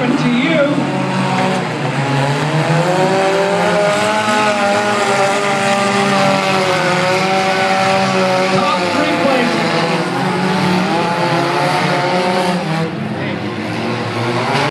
happened to you.